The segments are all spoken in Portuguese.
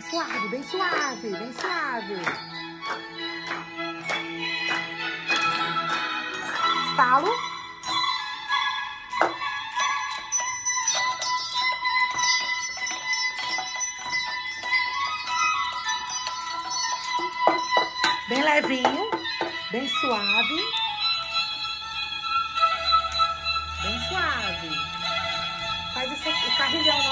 suave, bem suave. Estalo. Bem levinho, bem suave. Bem suave. Faz esse o carrilhão.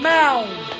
mão.